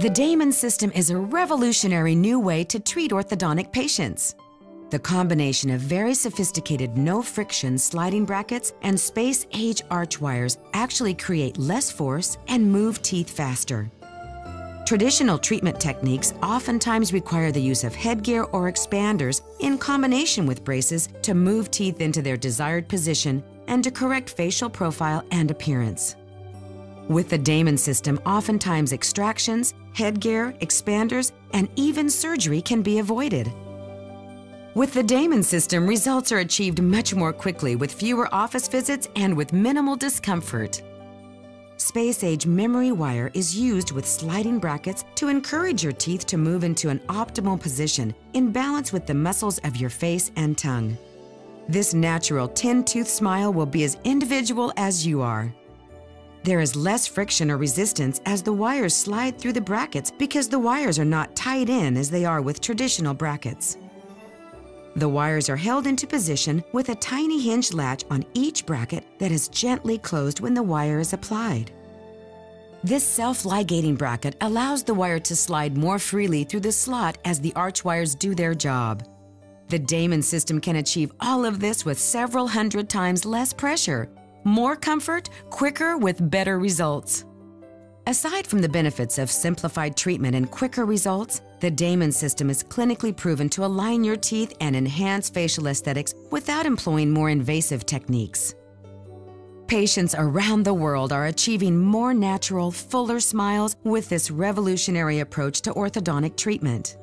The Damon system is a revolutionary new way to treat orthodontic patients. The combination of very sophisticated no-friction sliding brackets and space-age arch wires actually create less force and move teeth faster. Traditional treatment techniques oftentimes require the use of headgear or expanders in combination with braces to move teeth into their desired position and to correct facial profile and appearance. With the Damon system, oftentimes extractions, headgear, expanders, and even surgery can be avoided. With the Damon system, results are achieved much more quickly with fewer office visits and with minimal discomfort. Space Age memory wire is used with sliding brackets to encourage your teeth to move into an optimal position in balance with the muscles of your face and tongue. This natural 10 tooth smile will be as individual as you are. There is less friction or resistance as the wires slide through the brackets because the wires are not tied in as they are with traditional brackets. The wires are held into position with a tiny hinge latch on each bracket that is gently closed when the wire is applied. This self-ligating bracket allows the wire to slide more freely through the slot as the arch wires do their job. The Damon system can achieve all of this with several hundred times less pressure more comfort, quicker with better results. Aside from the benefits of simplified treatment and quicker results, the Damon system is clinically proven to align your teeth and enhance facial aesthetics without employing more invasive techniques. Patients around the world are achieving more natural, fuller smiles with this revolutionary approach to orthodontic treatment.